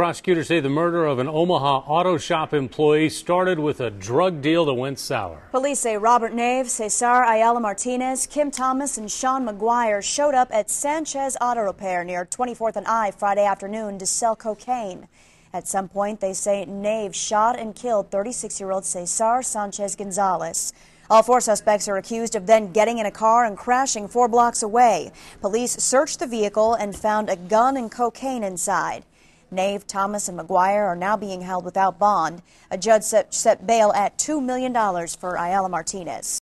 Prosecutors say the murder of an Omaha auto shop employee started with a drug deal that went sour. Police say Robert Nave, Cesar Ayala Martinez, Kim Thomas, and Sean McGuire showed up at Sanchez Auto Repair near 24th and I Friday afternoon to sell cocaine. At some point, they say Nave shot and killed 36 year old Cesar Sanchez Gonzalez. All four suspects are accused of then getting in a car and crashing four blocks away. Police searched the vehicle and found a gun and cocaine inside. Nave, Thomas, and McGuire are now being held without bond. A judge set, set bail at $2 million for Ayala Martinez.